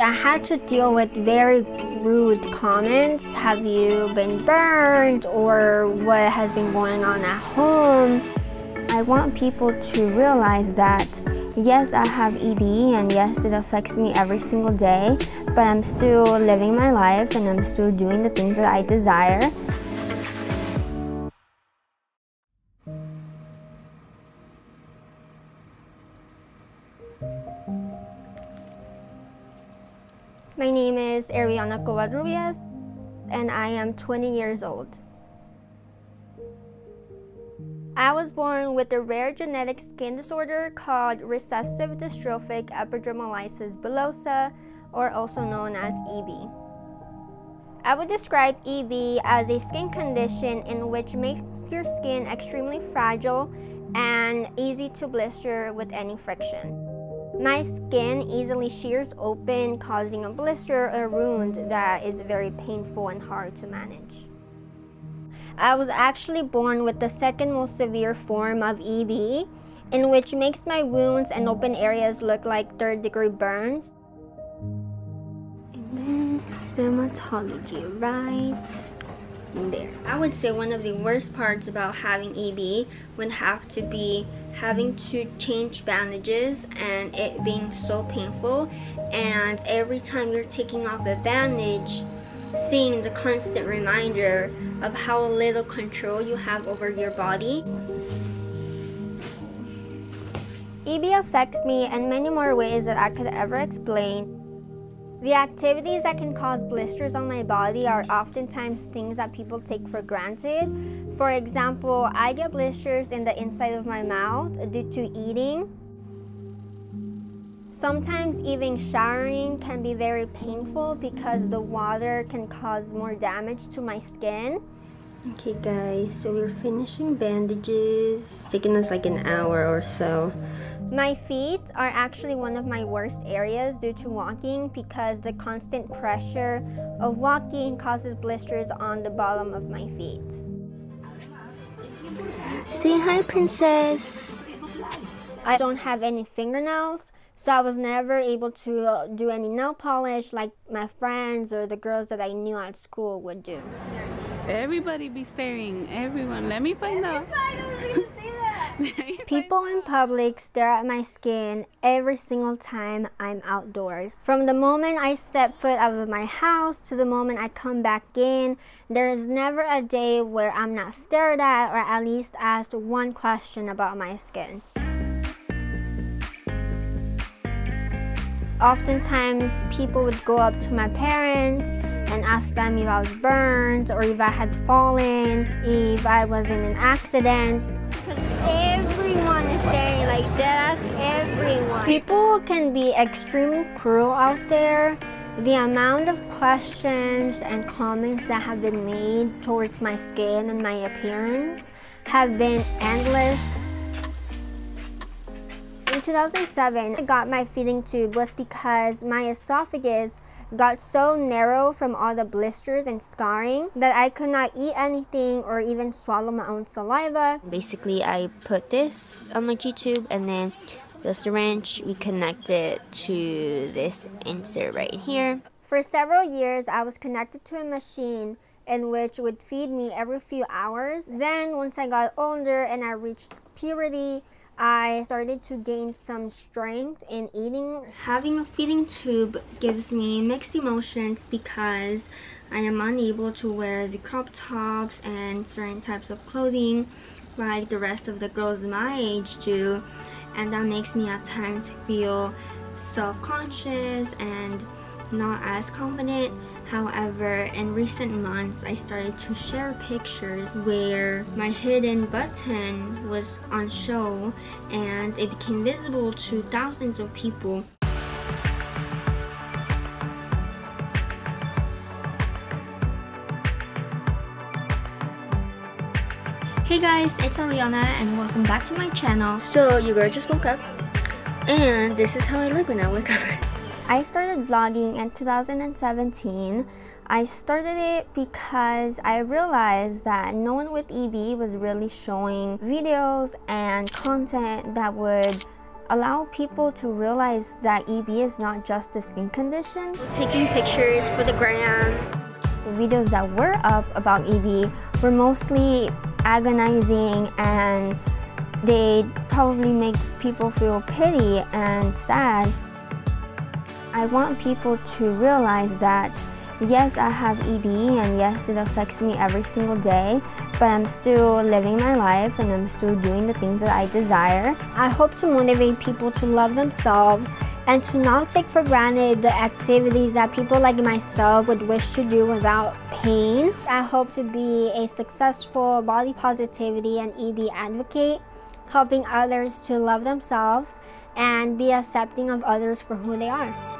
I had to deal with very rude comments. Have you been burned or what has been going on at home? I want people to realize that yes, I have EB and yes, it affects me every single day, but I'm still living my life and I'm still doing the things that I desire. My name is Ariana Covarrubias and I am 20 years old. I was born with a rare genetic skin disorder called recessive dystrophic epidermolysis bullosa, or also known as EB. I would describe EB as a skin condition in which makes your skin extremely fragile and easy to blister with any friction. My skin easily shears open, causing a blister or wound that is very painful and hard to manage. I was actually born with the second most severe form of EB, in which makes my wounds and open areas look like third degree burns. And then dermatology, right? there. I would say one of the worst parts about having EB would have to be having to change bandages and it being so painful and every time you're taking off a bandage seeing the constant reminder of how little control you have over your body. EB affects me in many more ways that I could ever explain. The activities that can cause blisters on my body are oftentimes things that people take for granted. For example, I get blisters in the inside of my mouth due to eating. Sometimes even showering can be very painful because the water can cause more damage to my skin. Okay guys, so we're finishing bandages. It's taking us like an hour or so. My feet are actually one of my worst areas due to walking because the constant pressure of walking causes blisters on the bottom of my feet. Say hi, princess. I don't have any fingernails, so I was never able to uh, do any nail polish like my friends or the girls that I knew at school would do. Everybody be staring. Everyone. Let me find out. People in public stare at my skin every single time I'm outdoors. From the moment I step foot out of my house to the moment I come back in, there is never a day where I'm not stared at or at least asked one question about my skin. Oftentimes, people would go up to my parents and ask them if I was burned or if I had fallen, if I was in an accident. People can be extremely cruel out there. The amount of questions and comments that have been made towards my skin and my appearance have been endless. In 2007, I got my feeding tube was because my esophagus got so narrow from all the blisters and scarring that I could not eat anything or even swallow my own saliva. Basically, I put this on my G-tube and then the syringe, we connect it to this insert right here. For several years, I was connected to a machine in which would feed me every few hours. Then once I got older and I reached puberty, I started to gain some strength in eating. Having a feeding tube gives me mixed emotions because I am unable to wear the crop tops and certain types of clothing like the rest of the girls my age do and that makes me at times feel self-conscious and not as confident However, in recent months, I started to share pictures where my hidden button was on show and it became visible to thousands of people. Hey guys, it's Ariana and welcome back to my channel. So, you girl just woke up and this is how I look when I wake up. I started vlogging in 2017. I started it because I realized that no one with EB was really showing videos and content that would allow people to realize that EB is not just a skin condition. Taking pictures for the gram. The videos that were up about EB were mostly agonizing and they probably make people feel pity and sad. I want people to realize that yes, I have EB and yes, it affects me every single day, but I'm still living my life and I'm still doing the things that I desire. I hope to motivate people to love themselves and to not take for granted the activities that people like myself would wish to do without pain. I hope to be a successful body positivity and EB advocate, helping others to love themselves and be accepting of others for who they are.